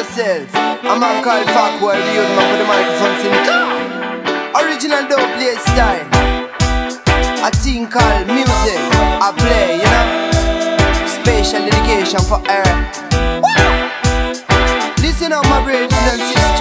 yourself. A man called Fuck the old with the microphone sing ah! Original dope play style. A thing called music. I play, you know. Special dedication for her. Listen up, my brothers and sisters.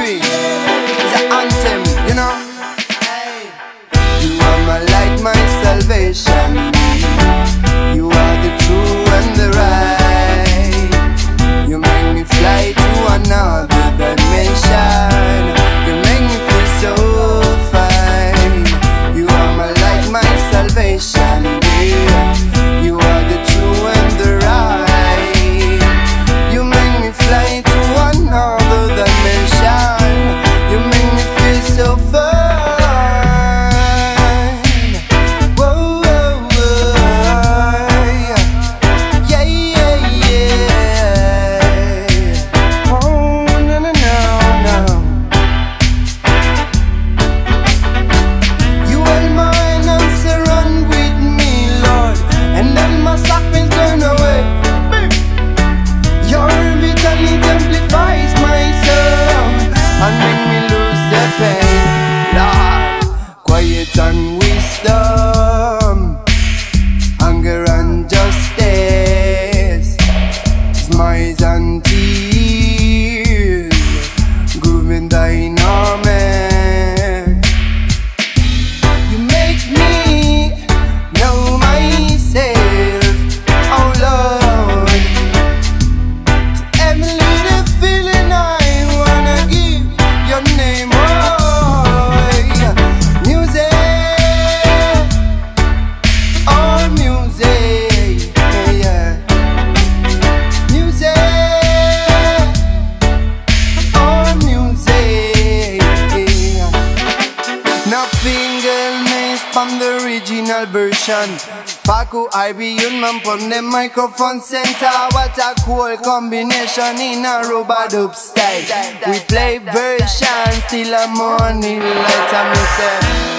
from the original version. Paco, Irie Youthman from the microphone center. What a cool combination in a robot up style. We play version, still a morning light and we say.